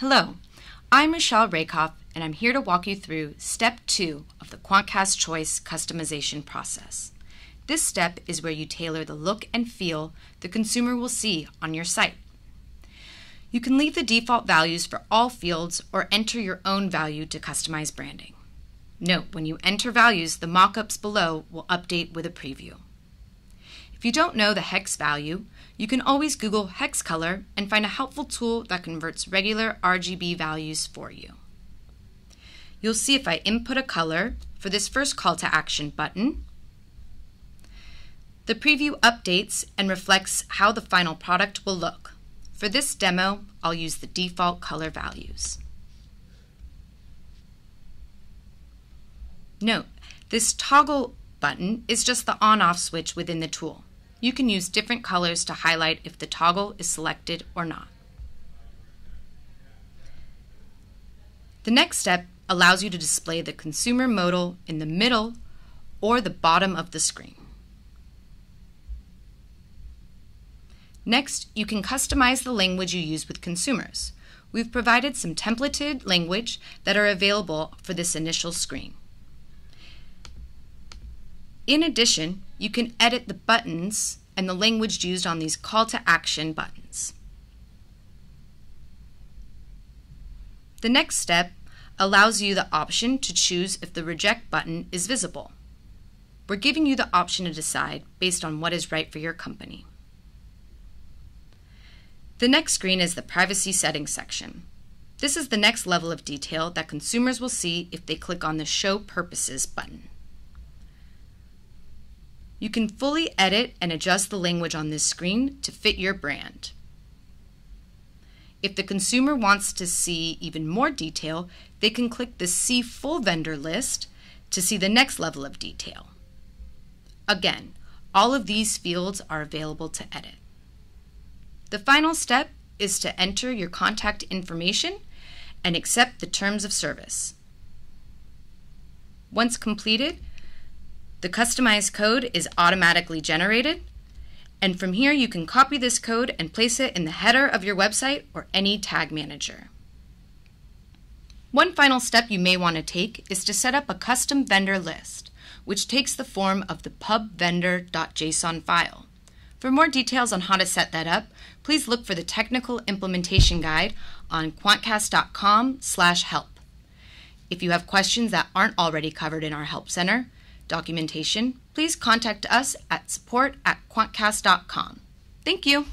Hello, I'm Michelle Rakoff, and I'm here to walk you through step two of the Quantcast Choice customization process. This step is where you tailor the look and feel the consumer will see on your site. You can leave the default values for all fields or enter your own value to customize branding. Note, when you enter values, the mockups below will update with a preview. If you don't know the hex value, you can always Google hex color and find a helpful tool that converts regular RGB values for you. You'll see if I input a color for this first call to action button, the preview updates and reflects how the final product will look. For this demo, I'll use the default color values. Note, this toggle button is just the on-off switch within the tool. You can use different colors to highlight if the toggle is selected or not. The next step allows you to display the consumer modal in the middle or the bottom of the screen. Next, you can customize the language you use with consumers. We've provided some templated language that are available for this initial screen. In addition, you can edit the buttons and the language used on these call to action buttons. The next step allows you the option to choose if the reject button is visible. We're giving you the option to decide based on what is right for your company. The next screen is the Privacy Settings section. This is the next level of detail that consumers will see if they click on the Show Purposes button. You can fully edit and adjust the language on this screen to fit your brand. If the consumer wants to see even more detail, they can click the See Full Vendor List to see the next level of detail. Again, all of these fields are available to edit. The final step is to enter your contact information and accept the terms of service. Once completed, the customized code is automatically generated, and from here you can copy this code and place it in the header of your website or any tag manager. One final step you may want to take is to set up a custom vendor list, which takes the form of the pubvendor.json file. For more details on how to set that up, please look for the technical implementation guide on quantcast.com/help. If you have questions that aren't already covered in our Help Center documentation, please contact us at support at quantcast.com. Thank you.